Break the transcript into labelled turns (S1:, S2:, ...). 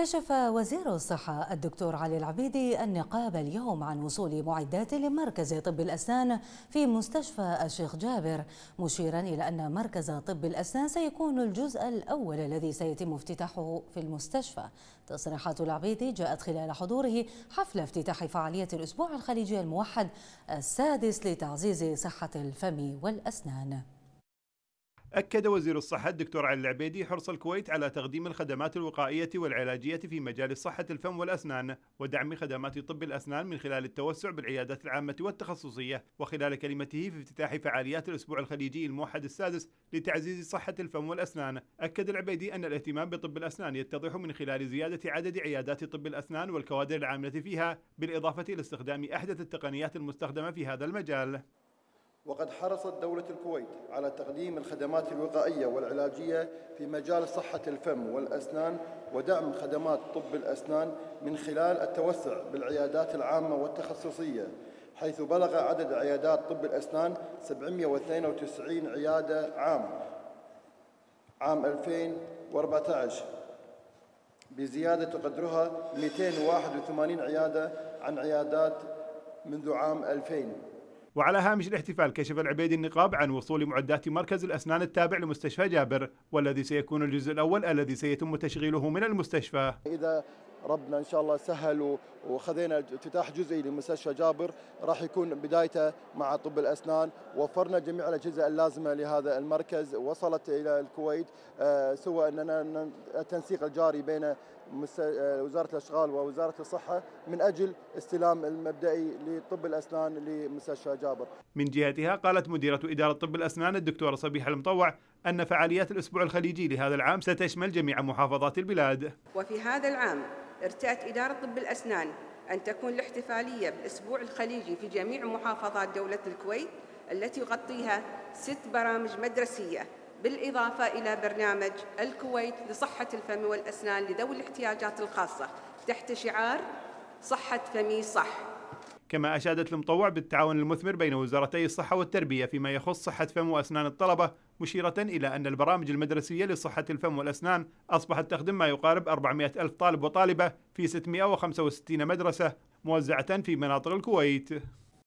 S1: كشف وزير الصحة الدكتور علي العبيدي النقاب اليوم عن وصول معدات لمركز طب الأسنان في مستشفى الشيخ جابر مشيرا إلى أن مركز طب الأسنان سيكون الجزء الأول الذي سيتم افتتاحه في المستشفى. تصريحات العبيدي جاءت خلال حضوره حفل افتتاح فعالية الأسبوع الخليجي الموحد السادس لتعزيز صحة الفم والأسنان.
S2: أكد وزير الصحة الدكتور علي العبيدي حرص الكويت على تقديم الخدمات الوقائية والعلاجية في مجال صحة الفم والأسنان ودعم خدمات طب الأسنان من خلال التوسع بالعيادات العامة والتخصصية وخلال كلمته في افتتاح فعاليات الأسبوع الخليجي الموحد السادس لتعزيز صحة الفم والأسنان. أكد العبيدي أن الاهتمام بطب الأسنان يتضح من خلال زيادة عدد عيادات طب الأسنان والكوادر العاملة فيها بالإضافة إلى استخدام أحدث التقنيات المستخدمة في هذا المجال.
S3: وقد حرصت دولة الكويت على تقديم الخدمات الوقائية والعلاجية في مجال صحة الفم والأسنان ودعم خدمات طب الأسنان من خلال التوسع بالعيادات العامة والتخصصية حيث بلغ عدد عيادات طب الأسنان 792 عيادة عام عام 2014 بزيادة قدرها 281 عيادة عن عيادات منذ عام 2000
S2: وعلى هامش الاحتفال كشف العبيدي النقاب عن وصول معدات مركز الأسنان التابع لمستشفى جابر والذي سيكون الجزء الأول الذي سيتم تشغيله من المستشفى.
S3: إذا ربنا إن شاء الله سهل وخذينا افتتاح جزئي لمستشفى جابر راح يكون بدايته مع طب الأسنان وفرنا جميع الأجهزة اللازمة لهذا المركز وصلت إلى الكويت آه، سوى أننا التنسيق الجاري بين آه، وزارة الأشغال ووزارة الصحة من أجل استلام المبدئي لطب الأسنان لمستشفى جابر.
S2: من جهتها قالت مديرة إدارة طب الأسنان الدكتورة صبيحة المطوع أن فعاليات الأسبوع الخليجي لهذا العام ستشمل جميع محافظات البلاد.
S4: وفي هذا العام ارتأت إدارة طب الأسنان أن تكون الاحتفالية بالأسبوع الخليجي في جميع محافظات دولة الكويت التي يغطيها ست برامج مدرسية بالإضافة إلى برنامج الكويت لصحة الفم والأسنان لذوي الاحتياجات الخاصة تحت شعار صحة فمي صح
S2: كما أشادت المطوع بالتعاون المثمر بين وزارتي الصحة والتربية فيما يخص صحة فم وأسنان الطلبة مشيرة إلى أن البرامج المدرسية لصحة الفم والأسنان أصبحت تخدم ما يقارب 400 ألف طالب وطالبة في 665 مدرسة موزعة في مناطق الكويت.